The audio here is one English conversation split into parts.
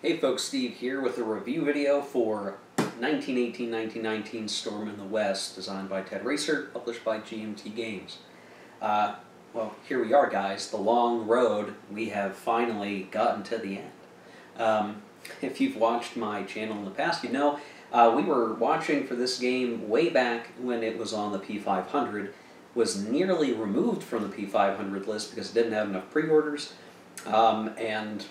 Hey folks, Steve here with a review video for 1918-1919 Storm in the West, designed by Ted Raicer, published by GMT Games. Uh, well, here we are guys, the long road, we have finally gotten to the end. Um, if you've watched my channel in the past, you know uh, we were watching for this game way back when it was on the P500, was nearly removed from the P500 list because it didn't have enough pre-orders, um, and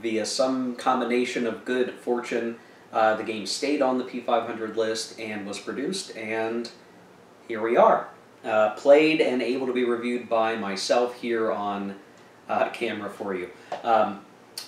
via some combination of good fortune, uh, the game stayed on the P500 list and was produced, and here we are. Uh, played and able to be reviewed by myself here on uh, camera for you. Um,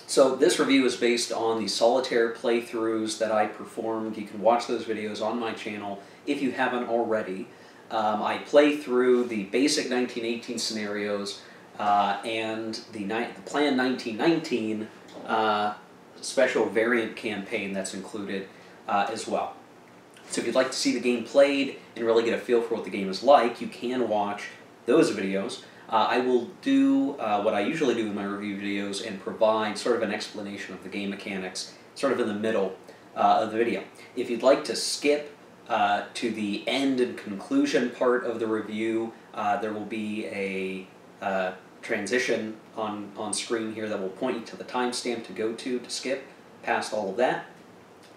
so this review is based on the solitaire playthroughs that I performed. You can watch those videos on my channel if you haven't already. Um, I play through the basic 1918 scenarios uh, and the, the Plan 1919 uh, special variant campaign that's included uh, as well. So if you'd like to see the game played and really get a feel for what the game is like, you can watch those videos. Uh, I will do uh, what I usually do in my review videos and provide sort of an explanation of the game mechanics sort of in the middle uh, of the video. If you'd like to skip to the end and conclusion part of the review, there will be a transition on, on screen here that will point you to the timestamp to go to to skip past all of that.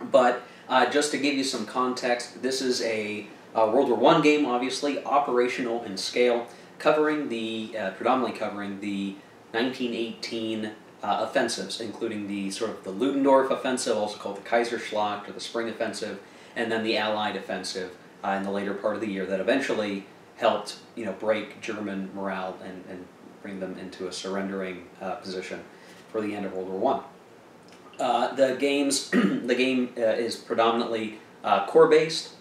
But uh, just to give you some context, this is a, a World War I game, obviously, operational in scale, covering the, uh, predominantly covering the 1918 uh, offensives, including the sort of the Ludendorff offensive, also called the Kaiserschlacht or the Spring Offensive, and then the Allied offensive uh, in the later part of the year that eventually helped, you know, break German morale and, and bring them into a surrendering uh, position for the end of World War One. Uh, the games, the game uh, is predominantly uh, corps based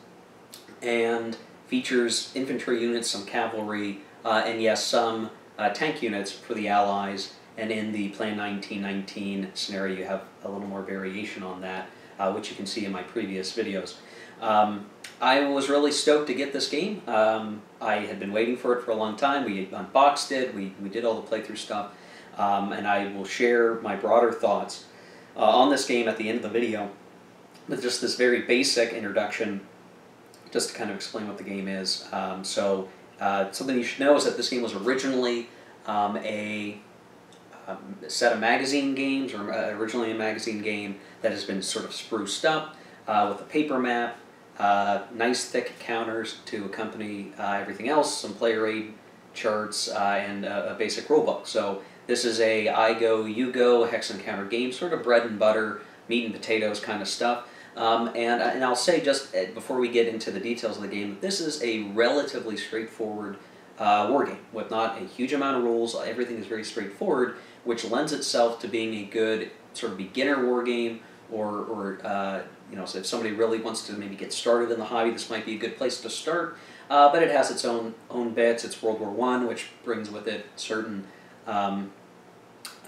and features infantry units, some cavalry, uh, and yes, some uh, tank units for the Allies. And in the Plan 1919 scenario, you have a little more variation on that, which you can see in my previous videos. Um, I was really stoked to get this game. Um, I had been waiting for it for a long time. We unboxed it, we, we did all the playthrough stuff, um, and I will share my broader thoughts uh, on this game at the end of the video with just this very basic introduction just to kind of explain what the game is. Um, so uh, something you should know is that this game was originally um, a um, set of magazine games, or uh, originally a magazine game that has been sort of spruced up uh, with a paper map, uh, nice thick counters to accompany uh, everything else, some player aid charts, uh, and a, a, basic rulebook. So this is a I go, you go hex and counter game, sort of bread and butter, meat and potatoes kind of stuff. Um, and, and I'll say just uh, before we get into the details of the game, this is a relatively straightforward uh, war game with not a huge amount of rules. Everything is very straightforward, which lends itself to being a good sort of beginner war game or, or uh, you know, so if somebody really wants to maybe get started in the hobby, this might be a good place to start. Uh, but it has its own own bits. It's World War One, which brings with it certain um,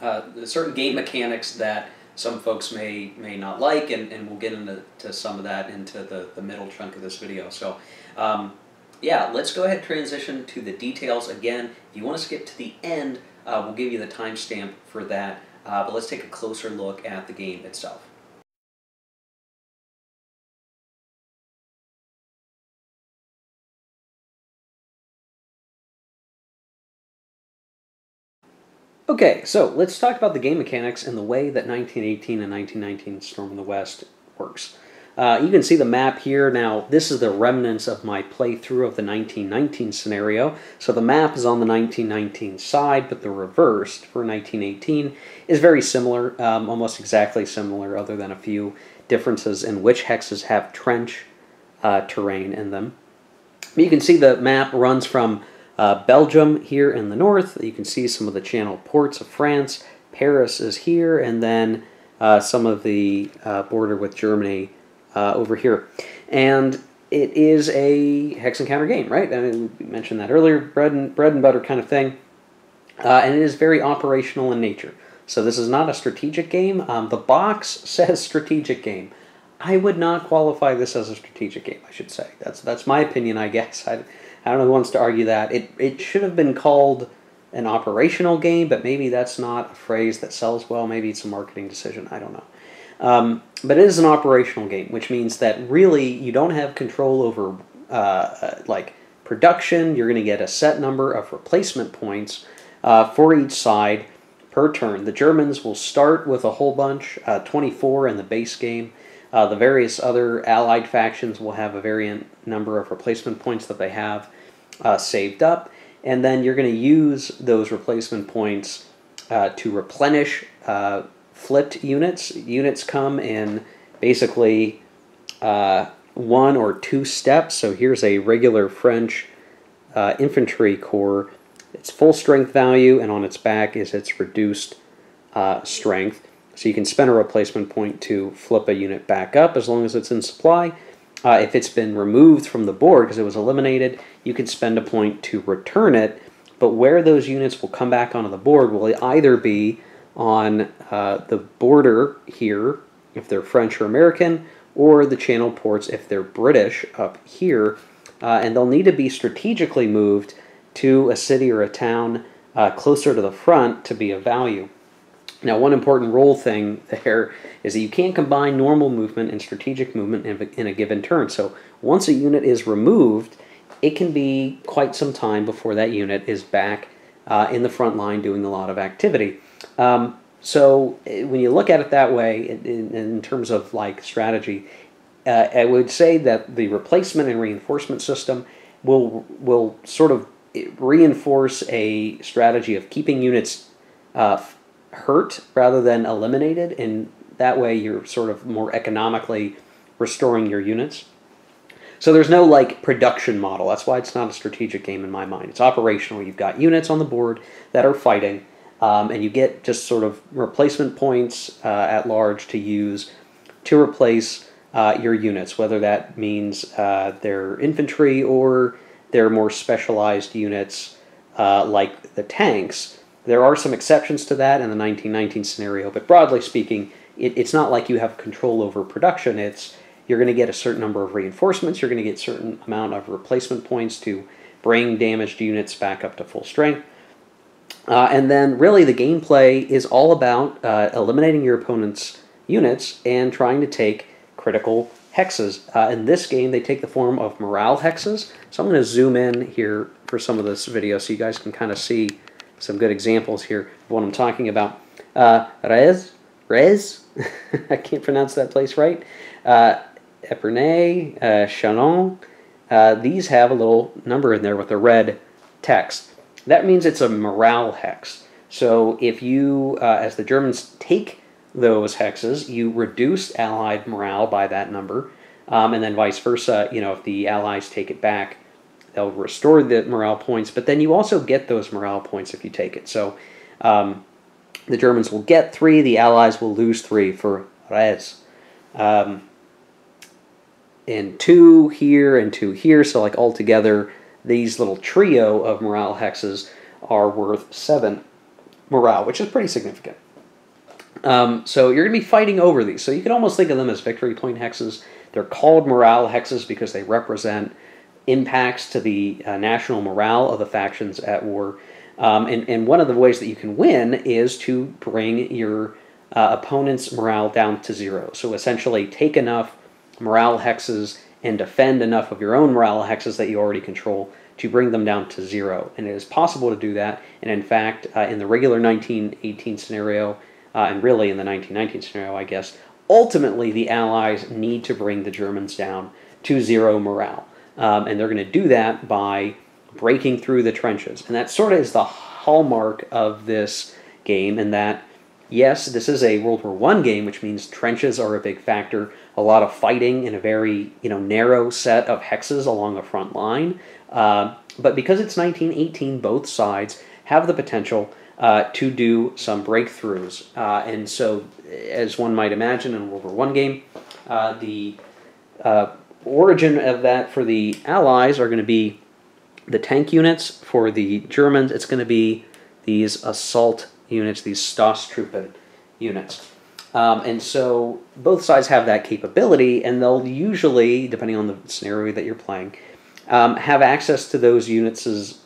uh, certain game mechanics that some folks may may not like, and, and we'll get into to some of that into the, the middle chunk of this video. So, um, yeah, let's go ahead and transition to the details. Again, if you want to skip to the end, uh, we'll give you the timestamp for that. Uh, but let's take a closer look at the game itself. Okay, so let's talk about the game mechanics and the way that 1918 and 1919 Storm in the West works. Uh, you can see the map here. Now, this is the remnants of my playthrough of the 1919 scenario. So the map is on the 1919 side, but the reversed for 1918 is very similar, um, almost exactly similar, other than a few differences in which hexes have trench uh, terrain in them. You can see the map runs from uh, Belgium here in the north, you can see some of the channel ports of France. Paris is here, and then uh, some of the uh, border with Germany uh, over here. And it is a hex and counter game, right? I mean, we mentioned that earlier, bread and, bread and butter kind of thing. Uh, and it is very operational in nature. So this is not a strategic game. Um, the box says strategic game. I would not qualify this as a strategic game, I should say. That's that's my opinion, I guess. I, I don't know who wants to argue that. It, it should have been called an operational game, but maybe that's not a phrase that sells well. Maybe it's a marketing decision. I don't know. Um, but it is an operational game, which means that really you don't have control over uh, like production. You're going to get a set number of replacement points uh, for each side per turn. The Germans will start with a whole bunch, uh, 24 in the base game. Uh, the various other allied factions will have a variant number of replacement points that they have uh, saved up, and then you're going to use those replacement points uh, to replenish uh, flipped units. Units come in basically uh, one or two steps. So here's a regular French uh, infantry corps. Its full strength value, and on its back is its reduced strength. So you can spend a replacement point to flip a unit back up as long as it's in supply. Uh, if it's been removed from the board because it was eliminated, you can spend a point to return it. But where those units will come back onto the board will either be on uh, the border here, if they're French or American, or the channel ports if they're British up here. Uh, and they'll need to be strategically moved to a city or a town uh, closer to the front to be of value. Now, one important rule thing there is that you can't combine normal movement and strategic movement in a given turn. So once a unit is removed, it can be quite some time before that unit is back uh, in the front line doing a lot of activity. Um, so eh, when you look at it that way, in, in terms of like strategy, uh, I would say that the replacement and reinforcement system will will sort of eh, reinforce a strategy of keeping units uh, hurt rather than eliminated, and that way you're sort of more economically restoring your units. So there's no like production model. That's why it's not a strategic game in my mind. It's operational. You've got units on the board that are fighting, um, and you get just sort of replacement points uh, at large to use to replace uh, your units, whether that means uh, they're infantry or they're more specialized units uh, like the tanks there are some exceptions to that in the 1919 scenario, but broadly speaking, it, it's not like you have control over production. It's you're going to get a certain number of reinforcements. You're going to get a certain amount of replacement points to bring damaged units back up to full strength. Uh, and then, really, the gameplay is all about uh, eliminating your opponent's units and trying to take critical hexes. Uh, in this game, they take the form of morale hexes. So I'm going to zoom in here for some of this video so you guys can kind of see some good examples here of what I'm talking about. Uh, Rez, Rez, I can't pronounce that place right. Uh, Epernay, uh, Chalon, uh, these have a little number in there with a red text. That means it's a morale hex. So if you, uh, as the Germans take those hexes, you reduce Allied morale by that number, um, and then vice versa. You know, if the Allies take it back, they'll restore the morale points, but then you also get those morale points if you take it. So um, the Germans will get three, the Allies will lose three for res. Um, and two here and two here, so like altogether, these little trio of morale hexes are worth seven morale, which is pretty significant. Um, so you're going to be fighting over these. So you can almost think of them as victory point hexes. They're called morale hexes because they represent impacts to the uh, national morale of the factions at war. Um, and, and one of the ways that you can win is to bring your uh, opponent's morale down to zero. So essentially, take enough morale hexes and defend enough of your own morale hexes that you already control to bring them down to zero. And it is possible to do that. And in fact, uh, in the regular 1918 scenario, uh, and really in the 1919 scenario, I guess, ultimately the Allies need to bring the Germans down to zero morale. Um, and they're going to do that by breaking through the trenches. And that sort of is the hallmark of this game, in that, yes, this is a World War One game, which means trenches are a big factor. A lot of fighting in a very you know narrow set of hexes along the front line. Uh, but because it's 1918, both sides have the potential uh, to do some breakthroughs. Uh, and so, as one might imagine in a World War One game, uh, the uh, origin of that for the Allies are going to be the tank units. For the Germans, it's going to be these assault units, these Stosstruppen units. Um, and so both sides have that capability, and they'll usually, depending on the scenario that you're playing, um, have access to those units'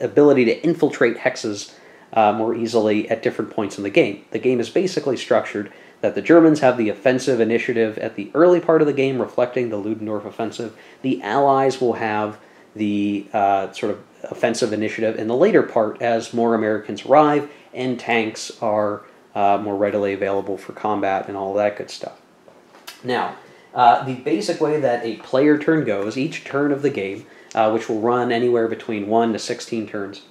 ability to infiltrate hexes uh, more easily at different points in the game. The game is basically structured that the Germans have the offensive initiative at the early part of the game, reflecting the Ludendorff offensive. The Allies will have the uh, sort of offensive initiative in the later part as more Americans arrive and tanks are uh, more readily available for combat and all that good stuff. Now, uh, the basic way that a player turn goes, each turn of the game, uh, which will run anywhere between 1 to 16 turns,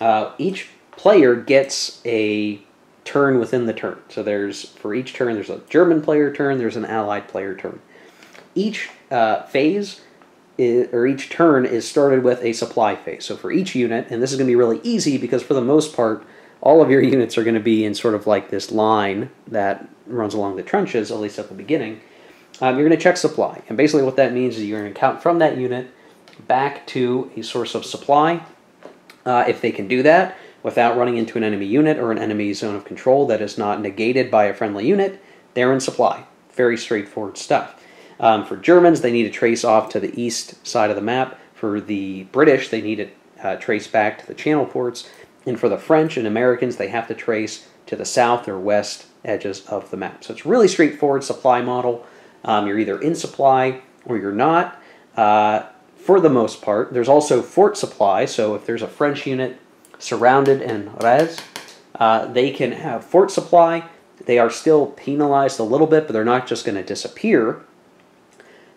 uh, each player gets a turn within the turn. So there's, for each turn, there's a German player turn, there's an Allied player turn. Each uh, phase is, or each turn is started with a supply phase. So for each unit, and this is going to be really easy because for the most part, all of your units are going to be in sort of like this line that runs along the trenches, at least at the beginning. Um, you're going to check supply. And basically what that means is you're going to count from that unit back to a source of supply. Uh, if they can do that without running into an enemy unit or an enemy zone of control that is not negated by a friendly unit, they're in supply. Very straightforward stuff. Um, for Germans, they need to trace off to the east side of the map. For the British, they need to uh, trace back to the channel ports. And for the French and Americans, they have to trace to the south or west edges of the map. So it's really straightforward supply model. Um, you're either in supply or you're not. Uh, for the most part, there's also fort supply. So if there's a French unit surrounded in res, uh, they can have fort supply. They are still penalized a little bit, but they're not just going to disappear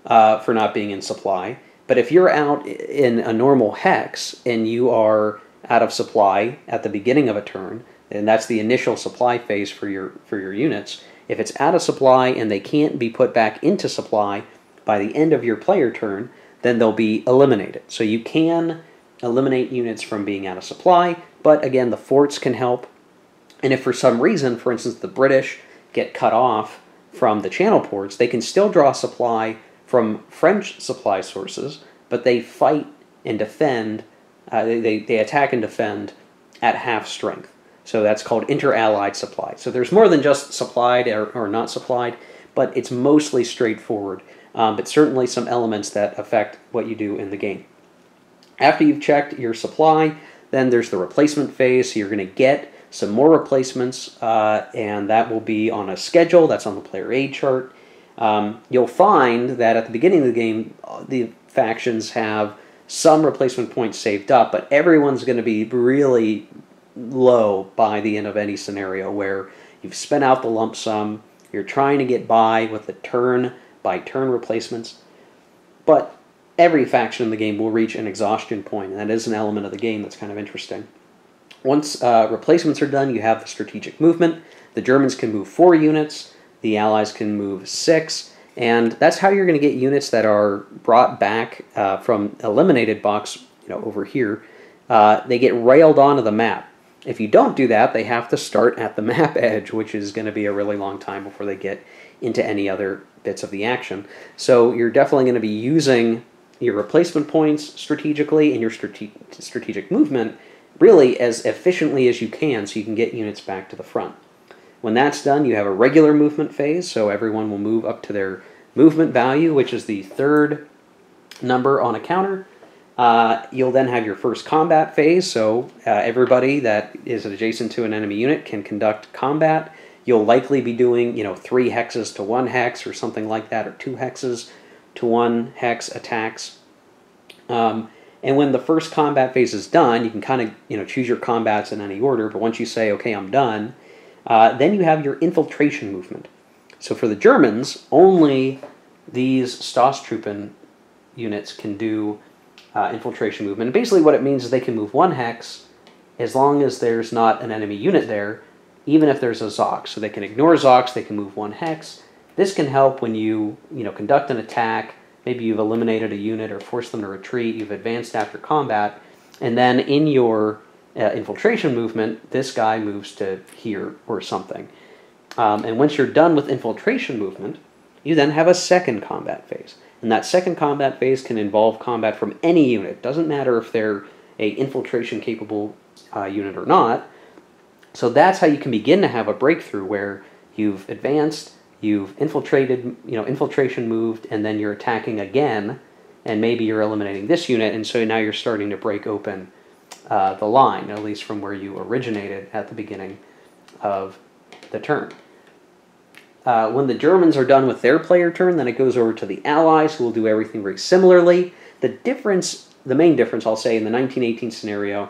uh, for not being in supply. But if you're out in a normal hex and you are out of supply at the beginning of a turn, and that's the initial supply phase for your for your units. If it's out of supply and they can't be put back into supply by the end of your player turn, then they'll be eliminated. So you can eliminate units from being out of supply, but again, the forts can help. And if for some reason, for instance, the British get cut off from the channel ports, they can still draw supply from French supply sources, but they fight and defend uh, they, they attack and defend at half strength. So that's called inter-allied supply. So there's more than just supplied or, or not supplied, but it's mostly straightforward. Um, but certainly some elements that affect what you do in the game. After you've checked your supply, then there's the replacement phase. So you're going to get some more replacements, uh, and that will be on a schedule. That's on the player aid chart. Um, you'll find that at the beginning of the game, uh, the factions have some replacement points saved up, but everyone's going to be really low by the end of any scenario where you've spent out the lump sum, you're trying to get by with the turn by turn replacements, but every faction in the game will reach an exhaustion point, and that is an element of the game that's kind of interesting. Once uh, replacements are done, you have the strategic movement. The Germans can move four units, the Allies can move six, and that's how you're going to get units that are brought back uh, from eliminated box, you know, over here. Uh, they get railed onto the map. If you don't do that, they have to start at the map edge, which is going to be a really long time before they get into any other bits of the action. So you're definitely going to be using your replacement points strategically and your strate strategic movement really as efficiently as you can so you can get units back to the front. When that's done, you have a regular movement phase, so everyone will move up to their movement value, which is the third number on a counter. Uh, you'll then have your first combat phase, so uh, everybody that is adjacent to an enemy unit can conduct combat. You'll likely be doing, you know, three hexes to one hex or something like that, or two hexes to one hex attacks. Um, and when the first combat phase is done, you can kind of, you know, choose your combats in any order, but once you say, okay, I'm done, uh, then you have your infiltration movement. So for the Germans, only these Stosstruppen units can do uh, infiltration movement. And basically what it means is they can move one hex as long as there's not an enemy unit there, even if there's a ZOCs. So they can ignore ZOCs, they can move one hex. This can help when you, you know, conduct an attack, maybe you've eliminated a unit or forced them to retreat, you've advanced after combat, and then in your uh, infiltration movement, this guy moves to here or something. Um, and once you're done with infiltration movement, you then have a second combat phase. And that second combat phase can involve combat from any unit. Doesn't matter if they're a infiltration capable uh, unit or not. So that's how you can begin to have a breakthrough where you've advanced, you've infiltrated, you know, infiltration moved, and then you're attacking again, and maybe you're eliminating this unit, and so now you're starting to break open uh, the line, at least from where you originated at the beginning of the turn. Uh, when the Germans are done with their player turn, then it goes over to the Allies, who will do everything very similarly. The difference, the main difference, I'll say, in the 1918 scenario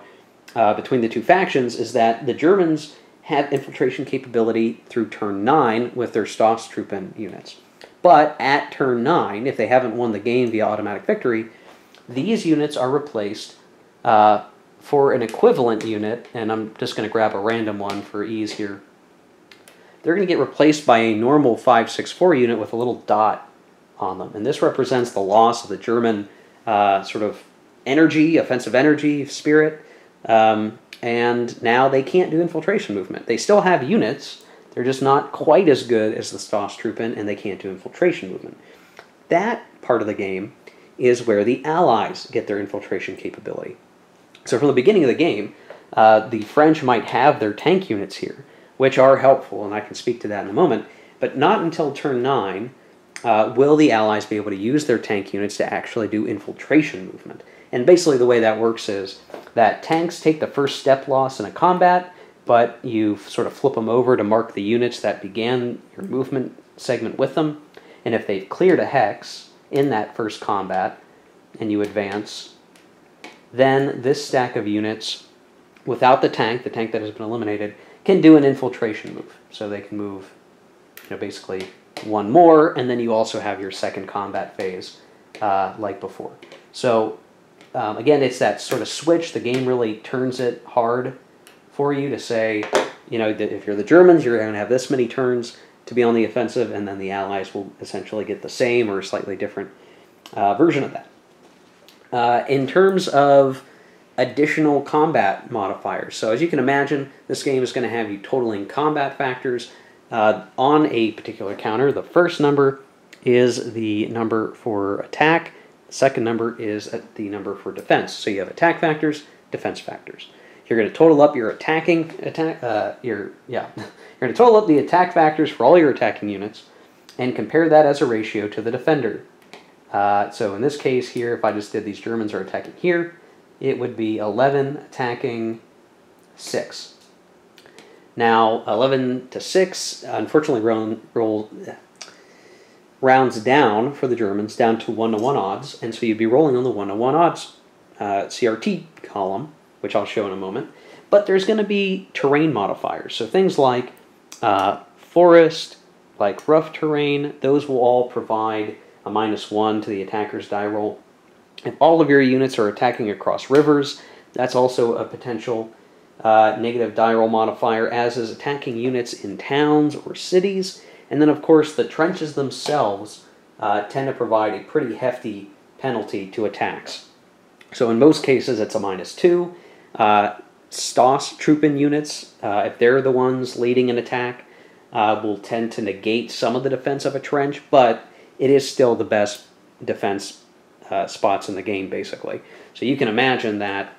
uh, between the two factions is that the Germans have infiltration capability through turn 9 with their Stosstruppen units. But at turn 9, if they haven't won the game via automatic victory, these units are replaced uh, for an equivalent unit, and I'm just going to grab a random one for ease here they're going to get replaced by a normal 564 unit with a little dot on them. And this represents the loss of the German uh, sort of energy, offensive energy, spirit. Um, and now they can't do infiltration movement. They still have units, they're just not quite as good as the Stosstruppen, and they can't do infiltration movement. That part of the game is where the Allies get their infiltration capability. So from the beginning of the game, uh, the French might have their tank units here, which are helpful, and I can speak to that in a moment. But not until turn 9 uh, will the Allies be able to use their tank units to actually do infiltration movement. And basically, the way that works is that tanks take the first step loss in a combat, but you sort of flip them over to mark the units that began your movement segment with them. And if they've cleared a hex in that first combat and you advance, then this stack of units, without the tank, the tank that has been eliminated, can do an infiltration move. So they can move, you know, basically one more, and then you also have your second combat phase, uh, like before. So um, again, it's that sort of switch. The game really turns it hard for you to say, you know, that if you're the Germans, you're going to have this many turns to be on the offensive, and then the Allies will essentially get the same or slightly different uh, version of that. Uh, in terms of additional combat modifiers. So as you can imagine, this game is going to have you totaling combat factors uh, on a particular counter. The first number is the number for attack. The second number is the number for defense. So you have attack factors, defense factors. You're going to total up your attacking attack. Uh, your yeah, you're going to total up the attack factors for all your attacking units, and compare that as a ratio to the defender. Uh, so in this case here, if I just did these Germans are attacking here, it would be 11 attacking 6. Now, 11 to 6, unfortunately, roll, roll, rounds down for the Germans, down to 1 to 1 odds, and so you'd be rolling on the 1 to 1 odds uh, CRT column, which I'll show in a moment. But there's going to be terrain modifiers, so things like uh, forest, like rough terrain, those will all provide a minus 1 to the attacker's die roll. If all of your units are attacking across rivers, that's also a potential uh, negative die roll modifier, as is attacking units in towns or cities. And then, of course, the trenches themselves uh, tend to provide a pretty hefty penalty to attacks. So in most cases, it's a minus two. Uh, Stosstruppen units, uh, if they're the ones leading an attack, uh, will tend to negate some of the defense of a trench, but it is still the best defense uh, spots in the game, basically. So you can imagine that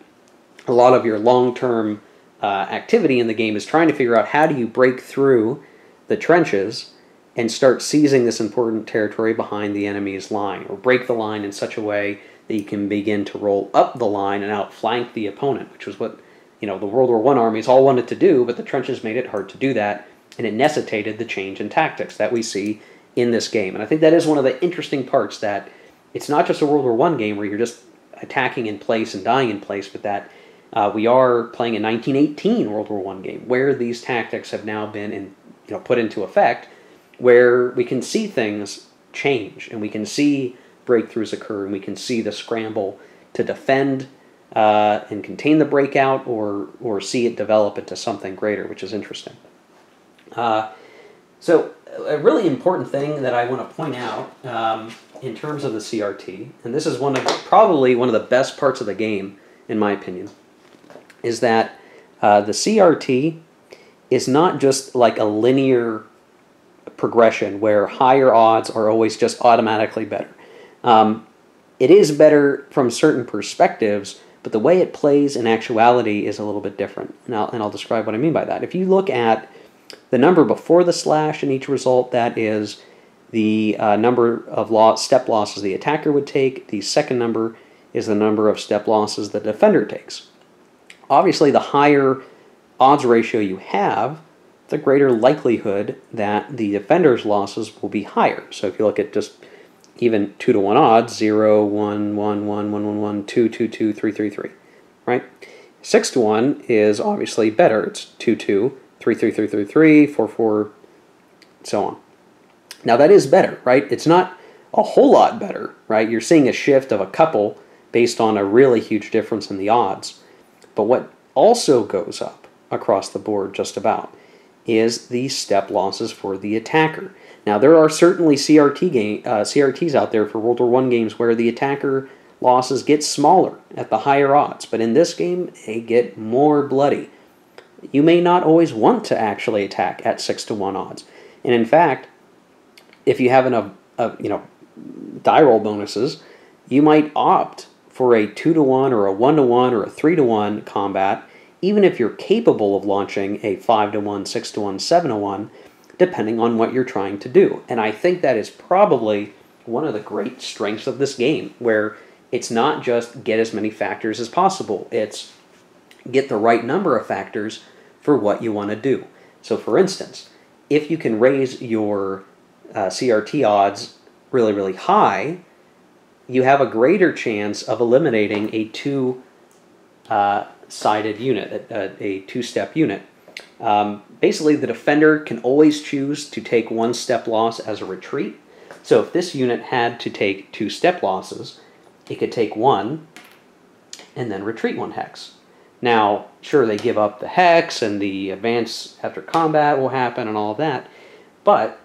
a lot of your long-term uh, activity in the game is trying to figure out how do you break through the trenches and start seizing this important territory behind the enemy's line, or break the line in such a way that you can begin to roll up the line and outflank the opponent, which was what you know the World War One armies all wanted to do, but the trenches made it hard to do that, and it necessitated the change in tactics that we see in this game. And I think that is one of the interesting parts that it's not just a World War One game where you're just attacking in place and dying in place, but that uh, we are playing a 1918 World War One game where these tactics have now been in, you know, put into effect, where we can see things change and we can see breakthroughs occur and we can see the scramble to defend uh, and contain the breakout or or see it develop into something greater, which is interesting. Uh, so a really important thing that I want to point out um, in terms of the CRT, and this is one of probably one of the best parts of the game, in my opinion, is that uh, the CRT is not just like a linear progression where higher odds are always just automatically better. Um, it is better from certain perspectives, but the way it plays in actuality is a little bit different. And I'll, and I'll describe what I mean by that. If you look at the number before the slash in each result, that is the uh, number of step losses the attacker would take. The second number is the number of step losses the defender takes. Obviously, the higher odds ratio you have, the greater likelihood that the defender's losses will be higher. So if you look at just even 2 to 1 odds 0, 1, 1, 1, 1, 1, 1, 2, 2, 2, 3, 3, 3, right? 6 to 1 is obviously better. It's 2, 2, 3, 3, 3, 3, 3, 4, 4, so on. Now that is better, right? It's not a whole lot better, right? You're seeing a shift of a couple based on a really huge difference in the odds. But what also goes up across the board just about is the step losses for the attacker. Now there are certainly CRT game, uh, CRTs out there for World War One games where the attacker losses get smaller at the higher odds, but in this game they get more bloody. You may not always want to actually attack at six to one odds, and in fact, if you have enough, uh, you know, die roll bonuses, you might opt for a 2 to 1 or a 1 to 1 or a 3 to 1 combat, even if you're capable of launching a 5 to 1, 6 to 1, 7 to 1, depending on what you're trying to do. And I think that is probably one of the great strengths of this game, where it's not just get as many factors as possible, it's get the right number of factors for what you want to do. So, for instance, if you can raise your uh, CRT odds really, really high, you have a greater chance of eliminating a two uh, sided unit, a, a two step unit. Um, basically, the defender can always choose to take one step loss as a retreat. So if this unit had to take two step losses, it could take one and then retreat one hex. Now, sure, they give up the hex and the advance after combat will happen and all that, but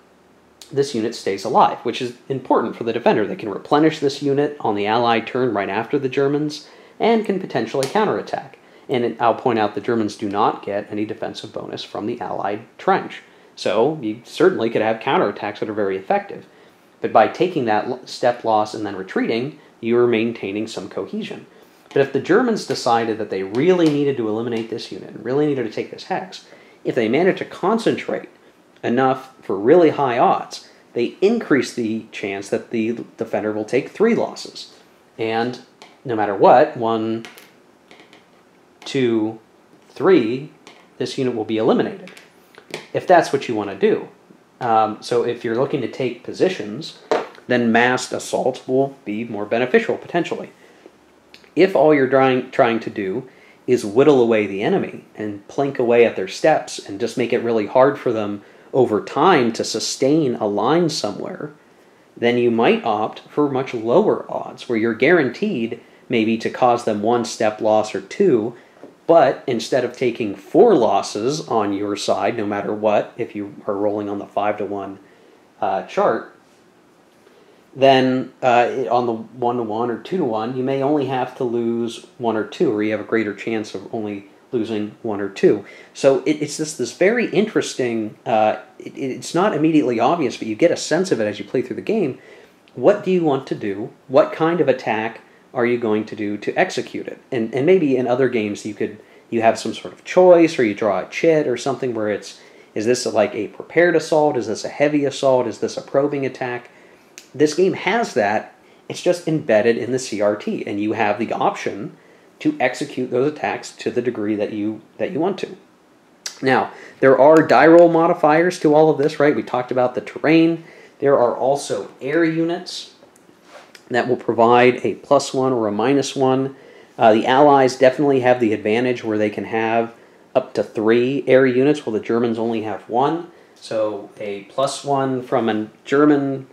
this unit stays alive, which is important for the defender. They can replenish this unit on the allied turn right after the Germans and can potentially counterattack. And I'll point out the Germans do not get any defensive bonus from the allied trench. So you certainly could have counterattacks that are very effective. But by taking that step loss and then retreating, you are maintaining some cohesion. But if the Germans decided that they really needed to eliminate this unit and really needed to take this hex, if they managed to concentrate enough for really high odds, they increase the chance that the defender will take three losses. And no matter what, one, two, three, this unit will be eliminated. If that's what you want to do. Um, so if you're looking to take positions, then massed assault will be more beneficial potentially. If all you're trying, trying to do is whittle away the enemy and plink away at their steps and just make it really hard for them over time to sustain a line somewhere, then you might opt for much lower odds where you're guaranteed maybe to cause them one step loss or two, but instead of taking four losses on your side, no matter what, if you are rolling on the five to one uh, chart, then uh, on the one to one or two to one, you may only have to lose one or two, or you have a greater chance of only losing one or two. So it, it's this this very interesting. Uh, it, it's not immediately obvious, but you get a sense of it as you play through the game. What do you want to do? What kind of attack are you going to do to execute it? And and maybe in other games you could you have some sort of choice, or you draw a chit or something where it's is this like a prepared assault? Is this a heavy assault? Is this a probing attack? This game has that. It's just embedded in the CRT, and you have the option to execute those attacks to the degree that you that you want to. Now, there are die roll modifiers to all of this, right? We talked about the terrain. There are also air units that will provide a plus one or a minus one. Uh, the Allies definitely have the advantage where they can have up to three air units, while the Germans only have one. So a plus one from a German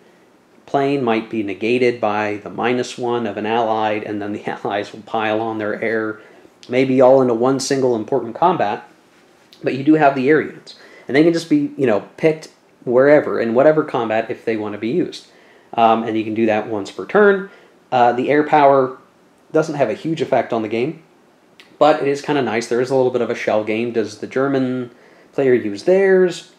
plane might be negated by the minus one of an allied, and then the allies will pile on their air, maybe all into one single important combat. But you do have the air units, and they can just be you know picked wherever in whatever combat if they want to be used, um, and you can do that once per turn. Uh, the air power doesn't have a huge effect on the game, but it is kind of nice. There is a little bit of a shell game. Does the German player use theirs,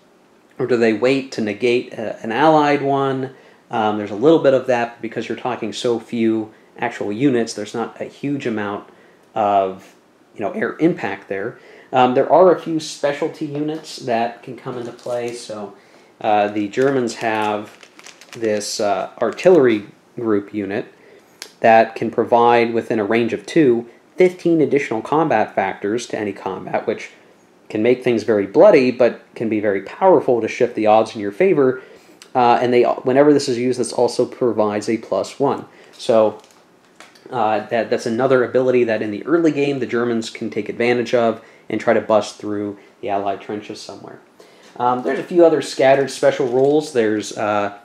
or do they wait to negate a, uh, an allied one? Um, there's a little bit of that because you're talking so few actual units. There's not a huge amount of you know air impact there. Um, there are a few specialty units that can come into play. So uh, the Germans have this uh, artillery group unit that can provide within a range of two 15 additional combat factors to any combat, which can make things very bloody, but can be very powerful to shift the odds in your favor. Uh, and they, whenever this is used, this also provides a plus one. So uh, that, that's another ability that in the early game the Germans can take advantage of and try to bust through the Allied trenches somewhere. Um, there's a few other scattered special rules. There's uh,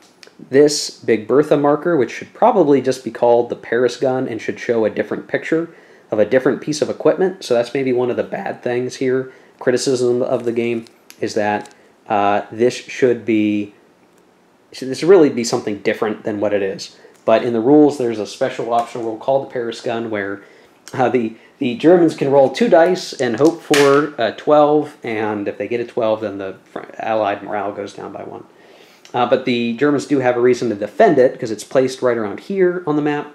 this Big Bertha marker, which should probably just be called the Paris gun and should show a different picture of a different piece of equipment. So that's maybe one of the bad things here. Criticism of the game is that uh, this should be, this should really be something different than what it is. But in the rules, there's a special optional rule called the Paris gun where uh, the the Germans can roll two dice and hope for a 12, and if they get a 12, then the Allied morale goes down by one. Uh, but the Germans do have a reason to defend it because it's placed right around here on the map,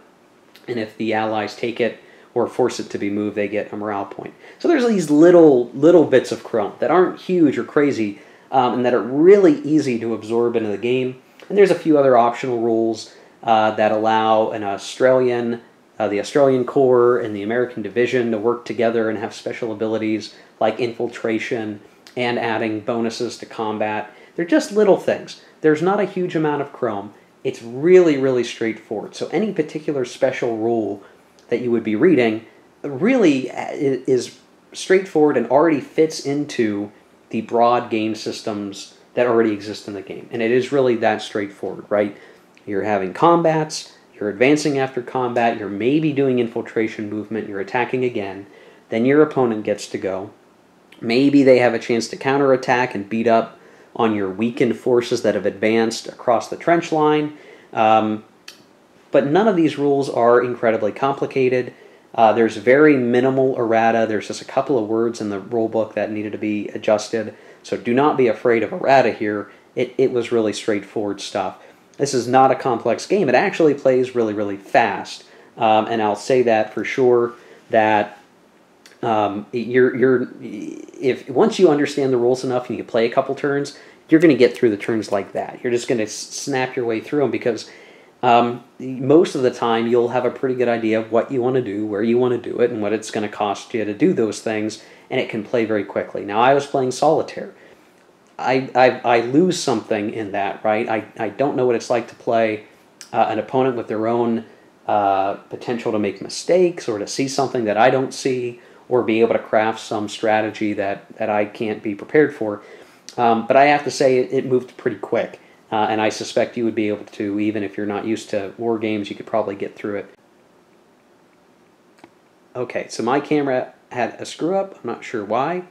and if the Allies take it or force it to be moved, they get a morale point. So there's these little little bits of chrome that aren't huge or crazy, um, and that are really easy to absorb into the game. And there's a few other optional rules uh, that allow an Australian uh, the Australian Corps and the American Division to work together and have special abilities like infiltration and adding bonuses to combat. They're just little things. There's not a huge amount of Chrome. It's really, really straightforward. So any particular special rule that you would be reading really uh, is straightforward and already fits into the broad game systems that already exist in the game. And it is really that straightforward, right? You're having combats, you're advancing after combat, you're maybe doing infiltration movement, you're attacking again, then your opponent gets to go. Maybe they have a chance to counterattack and beat up on your weakened forces that have advanced across the trench line. Um, but none of these rules are incredibly complicated. Uh, there's very minimal errata. There's just a couple of words in the rulebook that needed to be adjusted. So do not be afraid of errata here. It, it was really straightforward stuff. This is not a complex game. It actually plays really, really fast. Um, and I'll say that for sure that um, you're, you're, if once you understand the rules enough and you play a couple turns, you're going to get through the turns like that. You're just going to snap your way through them because um, most of the time you'll have a pretty good idea of what you want to do, where you want to do it, and what it's going to cost you to do those things, and it can play very quickly. Now, I was playing solitaire. I, I, I lose something in that, right? I, I don't know what it's like to play uh, an opponent with their own uh, potential to make mistakes or to see something that I don't see or be able to craft some strategy that, that I can't be prepared for. Um, but I have to say it, it moved pretty quick. Uh, and I suspect you would be able to, even if you're not used to war games, you could probably get through it. Okay, so my camera had a screw up. I'm not sure why.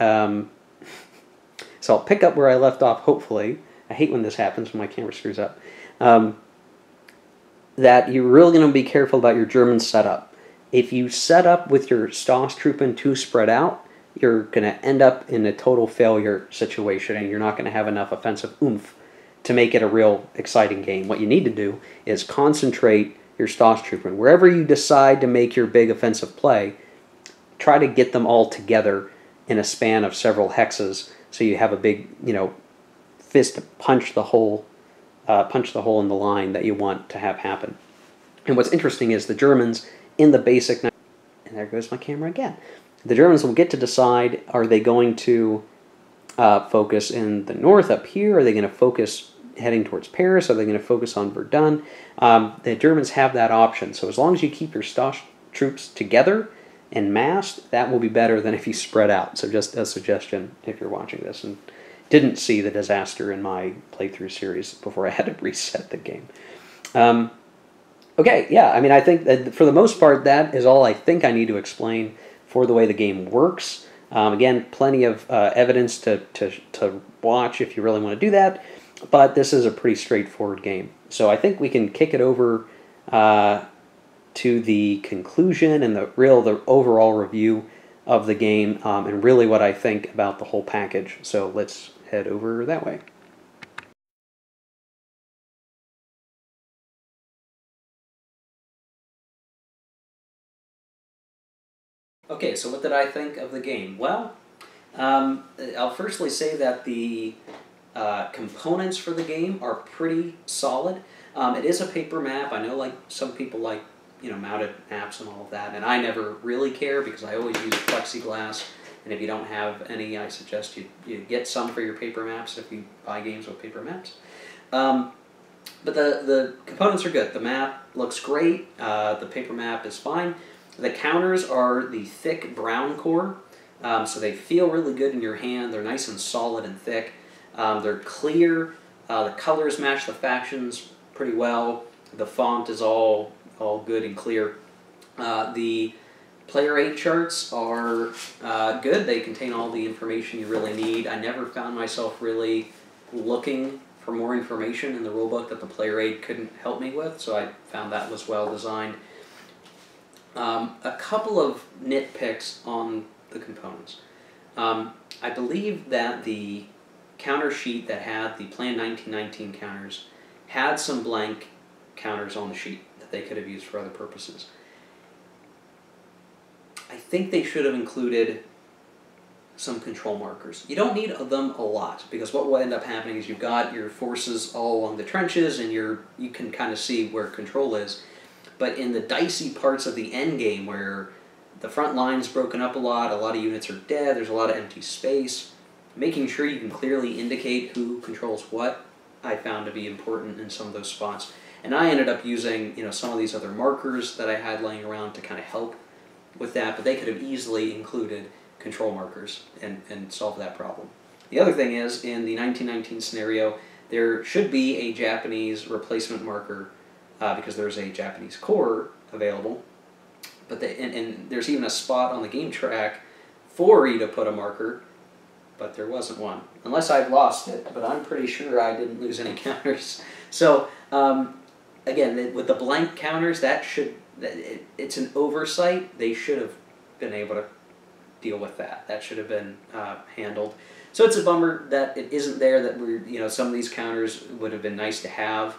Um, so I'll pick up where I left off, hopefully. I hate when this happens when my camera screws up. Um, that you're really going to be careful about your German setup. If you set up with your Stosstruppen too spread out, you're going to end up in a total failure situation and you're not going to have enough offensive oomph to make it a real exciting game. What you need to do is concentrate your Stosstruppen. Wherever you decide to make your big offensive play, try to get them all together in a span of several hexes so you have a big, you know, fist to punch the hole, uh, punch the hole in the line that you want to have happen. And what's interesting is the Germans in the basic, and there goes my camera again. The Germans will get to decide: are they going to uh, focus in the north up here? Are they going to focus heading towards Paris? Are they going to focus on Verdun? Um, the Germans have that option. So as long as you keep your Stosh troops together and massed, that will be better than if you spread out. So just a suggestion if you're watching this and didn't see the disaster in my playthrough series before I had to reset the game. Um, okay, yeah, I mean, I think that for the most part, that is all I think I need to explain for the way the game works. Um, again, plenty of uh, evidence to, to, to watch if you really want to do that, but this is a pretty straightforward game. So I think we can kick it over uh, to the conclusion and the real the overall review of the game um, and really what I think about the whole package. So let's head over that way. Okay, so what did I think of the game? Well, um, I'll firstly say that the uh, components for the game are pretty solid. Um, it is a paper map. I know like some people like you know, mounted apps and all of that. And I never really care because I always use plexiglass And if you don't have any, I suggest you, you get some for your paper maps if you buy games with paper maps. Um, but the, the components are good. The map looks great. Uh, the paper map is fine. The counters are the thick brown core, um, so they feel really good in your hand. They're nice and solid and thick. Um, they're clear. Uh, the colors match the factions pretty well. The font is all all good and clear. Uh, the player aid charts are uh, good. They contain all the information you really need. I never found myself really looking for more information in the rulebook that the player aid couldn't help me with, so I found that was well designed. Um, a couple of nitpicks on the components. Um, I believe that the counter sheet that had the Plan 1919 counters had some blank counters on the sheet that they could have used for other purposes. I think they should have included some control markers. You don't need them a lot because what will end up happening is you've got your forces all along the trenches and you're you can kind of see where control is. But in the dicey parts of the end game where the front line's broken up a lot, a lot of units are dead, there's a lot of empty space, making sure you can clearly indicate who controls what I found to be important in some of those spots. And I ended up using, you know, some of these other markers that I had laying around to kind of help with that, but they could have easily included control markers and, and solve that problem. The other thing is, in the 1919 scenario, there should be a Japanese replacement marker uh, because there's a Japanese corps available, but the, and, and there's even a spot on the game track for you to put a marker, but there wasn't one. Unless I've lost it, but I'm pretty sure I didn't lose any counters. So, um, again, with the blank counters, that should it's an oversight. They should have been able to deal with that. That should have been uh, handled. So it's a bummer that it isn't there. That we're you know some of these counters would have been nice to have.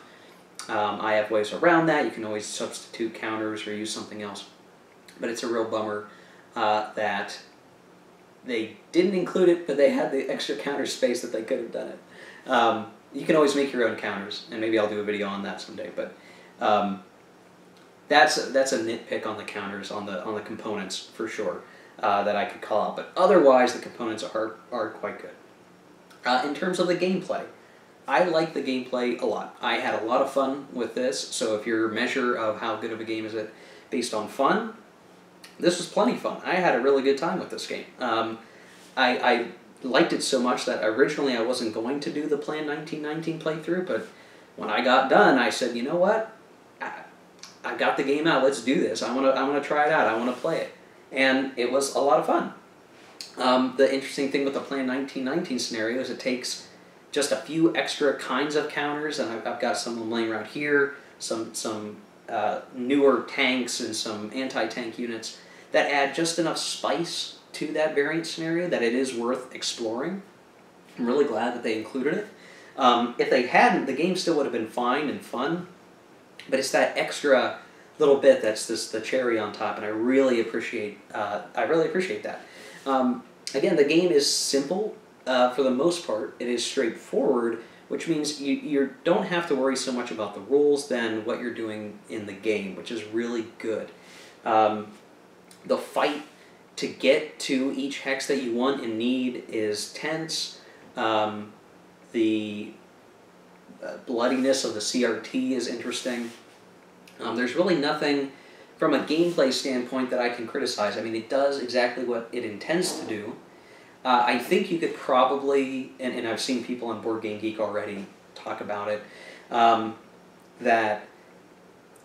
Um, I have ways around that. You can always substitute counters or use something else. But it's a real bummer uh, that they didn't include it, but they had the extra counter space that they could have done it. Um, you can always make your own counters, and maybe I'll do a video on that someday. But um, that's that's a nitpick on the counters on the on the components for sure uh, that I could call out. But otherwise, the components are, are quite good. Uh, in terms of the gameplay, I like the gameplay a lot. I had a lot of fun with this, so if your measure of how good of a game is it based on fun, this was plenty fun. I had a really good time with this game. Um, I, I liked it so much that originally I wasn't going to do the Plan 1919 playthrough, but when I got done, I said, you know what? I, I got the game out. Let's do this. I want to. I want to try it out. I want to play it and it was a lot of fun. Um, the interesting thing with the Plan 1919 scenario is it takes just a few extra kinds of counters, and I've, I've got some of them laying around here, some, some uh, newer tanks and some anti-tank units that add just enough spice to that variant scenario that it is worth exploring. I'm really glad that they included it. Um, if they hadn't, the game still would have been fine and fun, but it's that extra little bit that's this the cherry on top, and I really appreciate uh, I really appreciate that. Um, again, the game is simple uh, for the most part. It is straightforward, which means you you don't have to worry so much about the rules than what you're doing in the game, which is really good. Um, the fight to get to each hex that you want and need is tense. Um, the uh, bloodiness of the CRT is interesting. Um, there's really nothing from a gameplay standpoint that I can criticize. I mean, it does exactly what it intends to do. Uh, I think you could probably, and, and I've seen people on Board Game Geek already talk about it, um, that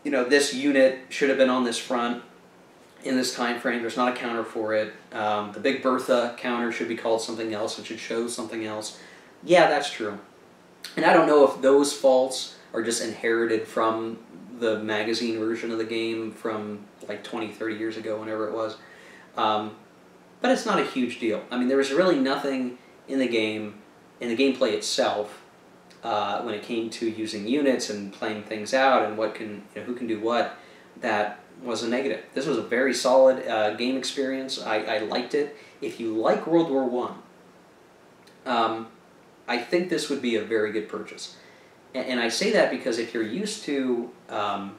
you know this unit should have been on this front in this time frame. There's not a counter for it. Um, the Big Bertha counter should be called something else. It should show something else. Yeah, that's true. And I don't know if those faults are just inherited from the magazine version of the game from like 20, 30 years ago, whenever it was. Um, but it's not a huge deal. I mean, there was really nothing in the game, in the gameplay itself, uh, when it came to using units and playing things out and what can, you know, who can do what, that was a negative. This was a very solid uh, game experience. I, I liked it. If you like World War One, um, I think this would be a very good purchase. And, and I say that because if you're used to um,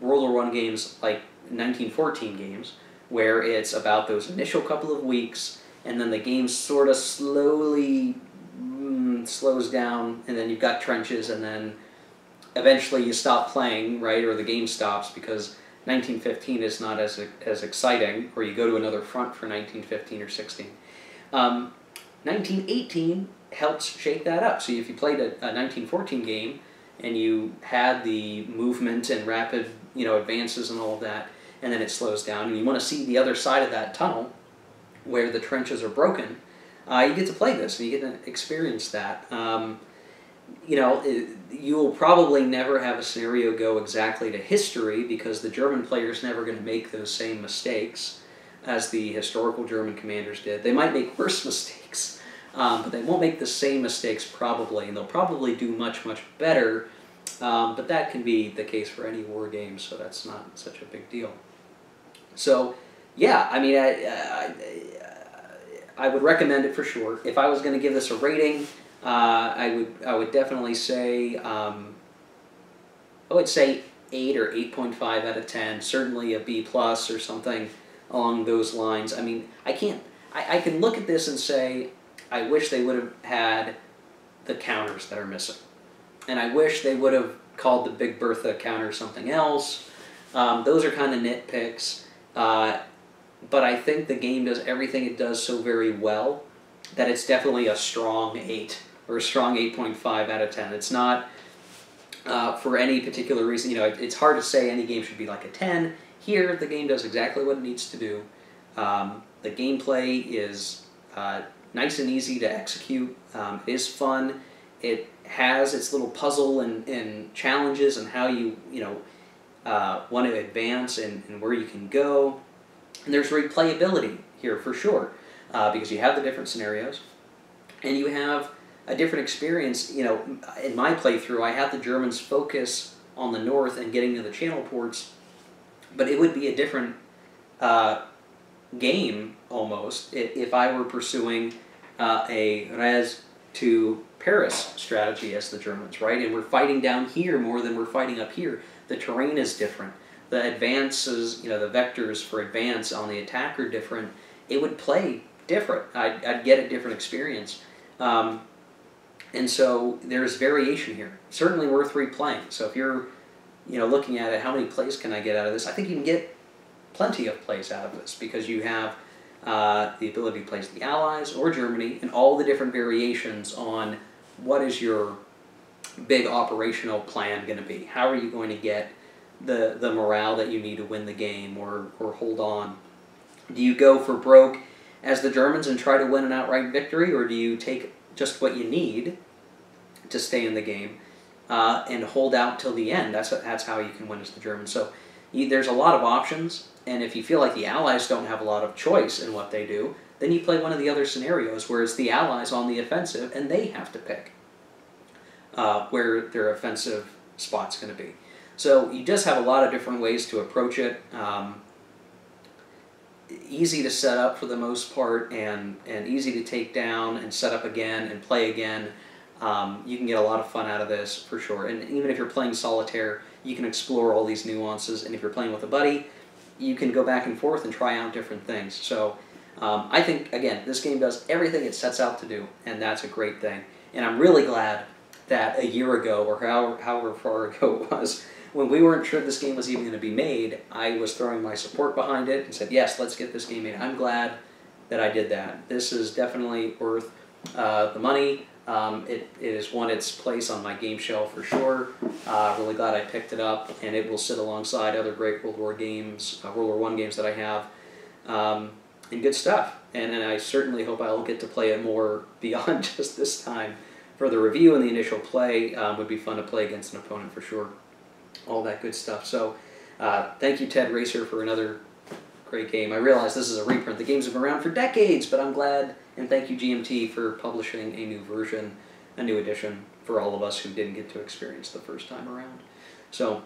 World War One games like 1914 games, where it's about those initial couple of weeks, and then the game sort of slowly mm, slows down, and then you've got trenches, and then eventually you stop playing, right, or the game stops because 1915 is not as as exciting, or you go to another front for 1915 or 16. Um, 1918 helps shake that up. So if you played a, a 1914 game and you had the movement and rapid, you know, advances and all of that, and then it slows down, and you want to see the other side of that tunnel where the trenches are broken, uh, you get to play this and you get to experience that. Um, you know, you will probably never have a scenario go exactly to history because the German player's never going to make those same mistakes as the historical German commanders did. They might make worse mistakes, um, but they won't make the same mistakes probably, and they'll probably do much, much better. Um, but that can be the case for any war game, so that's not such a big deal. So, yeah, I mean, I, I, I would recommend it for sure. If I was going to give this a rating, uh, I would I would definitely say um, I would say eight or eight point five out of ten. Certainly a B plus or something along those lines. I mean, I can't. I, I can look at this and say I wish they would have had the counters that are missing, and I wish they would have called the Big Bertha counter something else. Um, those are kind of nitpicks. Uh, but I think the game does everything it does so very well that it's definitely a strong 8 or a strong 8.5 out of 10. It's not uh, for any particular reason. You know, it, it's hard to say any game should be like a 10. Here, the game does exactly what it needs to do. Um, the gameplay is uh, nice and easy to execute. Um, it is fun. It has its little puzzle and, and challenges and how you, you know, uh, want to advance and, and where you can go. And there's replayability here for sure, uh, because you have the different scenarios, and you have a different experience. You know, in my playthrough, I had the Germans focus on the north and getting to the channel ports, but it would be a different uh, game almost if I were pursuing uh, a res to Paris strategy as the Germans, right? And we're fighting down here more than we're fighting up here. The terrain is different. The advances, you know, the vectors for advance on the attack are different. It would play different. I'd, I'd get a different experience. Um, and so there's variation here. Certainly worth replaying. So if you're, you know, looking at it, how many plays can I get out of this? I think you can get plenty of plays out of this because you have uh, the ability to place the Allies or Germany and all the different variations on what is your big operational plan going to be. How are you going to get the, the morale that you need to win the game or, or hold on? Do you go for broke as the Germans and try to win an outright victory, or do you take just what you need to stay in the game uh, and hold out till the end. That's that's how you can win as the Germans. So you, there's a lot of options, and if you feel like the Allies don't have a lot of choice in what they do, then you play one of the other scenarios where it's the Allies on the offensive and they have to pick uh, where their offensive spot's going to be. So you just have a lot of different ways to approach it. Um, easy to set up for the most part and, and easy to take down and set up again and play again. Um, you can get a lot of fun out of this for sure. And even if you're playing solitaire, you can explore all these nuances. And if you're playing with a buddy, you can go back and forth and try out different things. So um, I think, again, this game does everything it sets out to do, and that's a great thing. And I'm really glad that a year ago, or however, however far ago it was, when we weren't sure this game was even going to be made, I was throwing my support behind it and said, yes, let's get this game made. I'm glad that I did that. This is definitely worth uh, the money. Um, it, it has won its place on my game shelf for sure. Uh, really glad I picked it up, and it will sit alongside other great World War games, uh, World War One games that I have, um, and good stuff. And, and I certainly hope I'll get to play it more beyond just this time. For the review and the initial play, um, would be fun to play against an opponent for sure all that good stuff. So uh, thank you, Ted Raicer, for another great game. I realize this is a reprint. The games have been around for decades, but I'm glad, and thank you, GMT, for publishing a new version, a new edition for all of us who didn't get to experience the first time around. So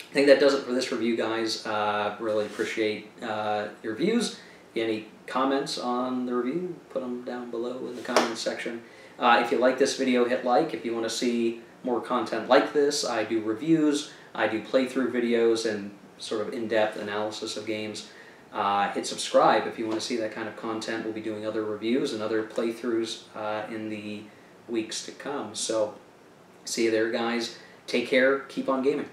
I think that does it for this review, guys. Uh, really appreciate uh, your views. Any comments on the review, put them down below in the comments section. Uh, if you like this video, hit like. If you want to see more content like this, I do reviews, I do playthrough videos and sort of in-depth analysis of games. Uh, hit subscribe if you want to see that kind of content. We'll be doing other reviews and other playthroughs uh, in the weeks to come. So, see you there, guys. Take care. Keep on gaming.